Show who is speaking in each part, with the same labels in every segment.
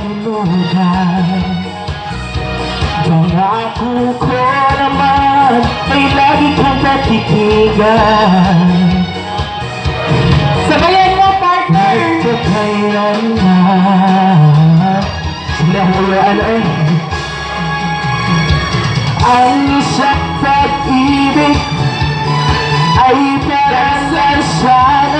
Speaker 1: kalimutan Kung ako ko naman May lagi kang natitigan Sabayan mo I'm Sinahulaan ay Ang isang pag-ibig Ay para sa sana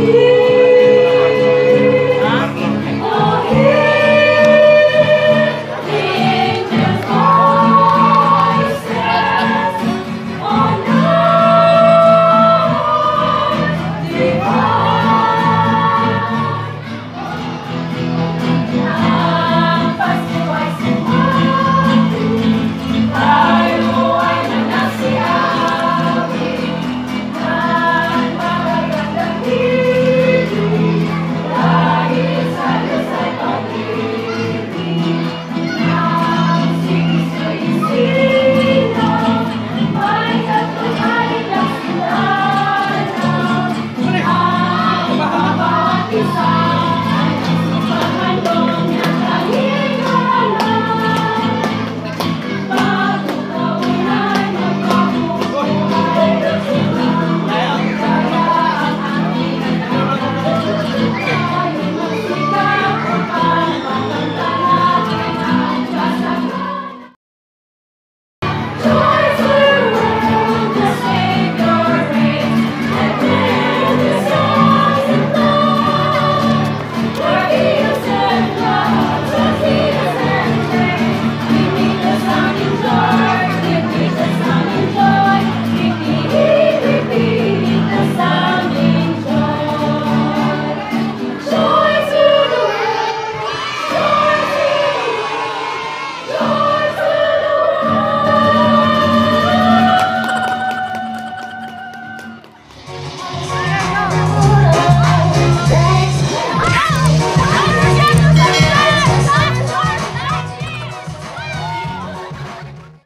Speaker 2: Yeah.